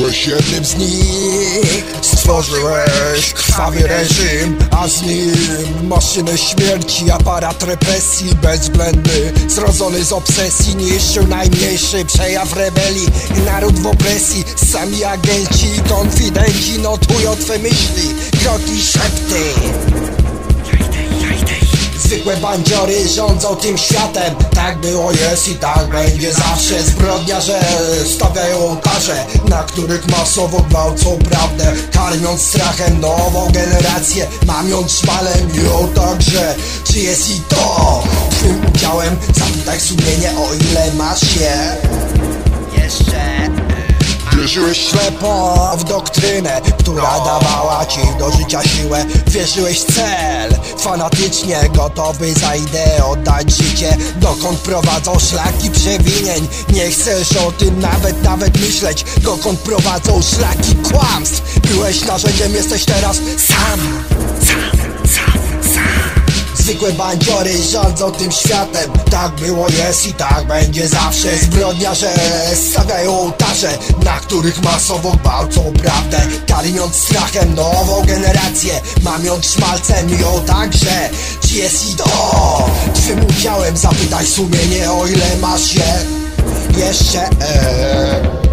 Jesteś jednym z nich. Stworzyłeś krwawy reżim A z nim maszynę śmierci Aparat represji bezwzględny Zrodzony z obsesji Niszczył najmniejszy przejaw rebelii Naród w opresji. Sami agenci i konfidenci Notują twe myśli. Kroki szepty Zwykłe bandziory rządzą tym światem. Tak było, jest i tak będzie zawsze. Zbrodniarze stawiają ołtarze Na których masowo gwałcą prawdę. Karmiąc strachem nową generację Mamiąc szmalem ją także. Czy jest i to Twym udziałem? Zapytaj sumienie o ile masz się Wierzyłeś ślepo w doktrynę, która dawała ci do życia siłę. Wierzyłeś w cel, fanatycznie gotowy za ideę oddać życie. Dokąd prowadzą szlaki przewinień? Nie chcesz o tym nawet, nawet myśleć. Dokąd prowadzą szlaki kłamstw? Byłeś narzędziem, jesteś teraz sam Zwykłe bandziory rządzą tym światem. Tak było, jest i tak będzie zawsze. Zbrodniarze stawiają ołtarze Na których masowo gwałcą prawdę. Karmiąc strachem nową generację Mamiąc szmalcem ją także. Czy jest i to? Twym udziałem zapytaj sumienie o ile masz je? Jeszcze eee.